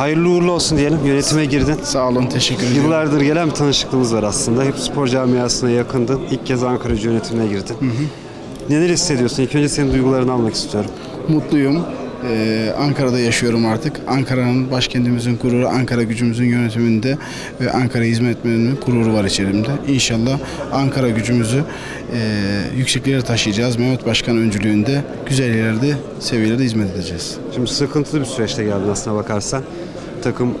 Hayırlı uğurlu olsun diyelim. Yönetime girdin. Sağ olun, teşekkür ediyorum. Yıllardır gelen bir tanışıklığımız var aslında. Hep spor camiasına yakındın. İlk kez Ankara yönetimine girdin. Neler hissediyorsun? İlk önce senin duygularını almak istiyorum. Mutluyum. Ee, Ankara'da yaşıyorum artık. Ankara'nın başkentimizin gururu, Ankara gücümüzün yönetiminde ve Ankara hizmetlerinin gururu var içerimde. İnşallah Ankara gücümüzü e, yükseklere taşıyacağız. Mehmet Başkan öncülüğünde güzel yerlerde, seviyelerde hizmet edeceğiz. Şimdi sıkıntılı bir süreçte geldin aslına bakarsan. Takım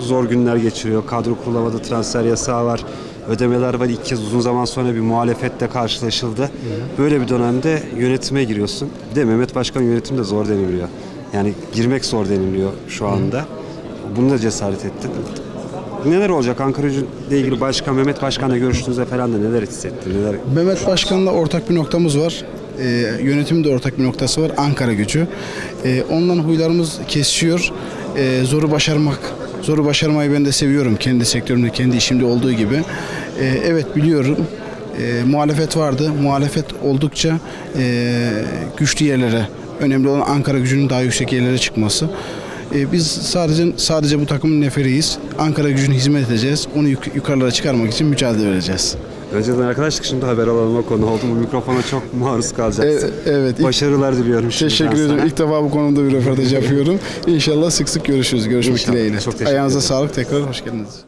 zor günler geçiriyor. Kadro kurulamadı, transfer yasağı var. Ödemeler var. İlk kez uzun zaman sonra bir muhalefetle karşılaşıldı. Böyle bir dönemde yönetime giriyorsun. Bir de Mehmet Başkan yönetim de zor deniliyor. Yani girmek zor deniliyor şu anda. Bunu da cesaret ettin. Neler olacak? Ankara ile ilgili başkan, Mehmet Başkan'la görüştüğünüzde falan da neler hissettin? Neler... Mehmet Başkan'la ortak bir noktamız var. Ee, yönetimin de ortak bir noktası var. Ankara gücü. Ee, ondan huylarımız kesişiyor. Ee, zoru başarmak. Zoru başarmayı ben de seviyorum. Kendi sektörümde, kendi işimde olduğu gibi. Ee, evet biliyorum. Ee, muhalefet vardı. Muhalefet oldukça ee, güçlü yerlere, önemli olan Ankara gücünün daha yüksek yerlere çıkması. Ee, biz sadece sadece bu takımın neferiyiz. Ankara gücüne hizmet edeceğiz. Onu yuk- yukarılara çıkarmak için mücadele vereceğiz. Önceden arkadaşlık şimdi haber alalım o konu oldu. Bu mikrofona çok maruz kalacaksın. E- evet, ilk- Başarılar diliyorum şimdiden Teşekkür sana. ederim. İlk defa bu konuda bir röportaj yapıyorum. İnşallah sık sık görüşürüz. Görüşmek İnşallah. dileğiyle. Çok teşekkür Ayağınıza ederim. sağlık. Tekrar hoş geldiniz.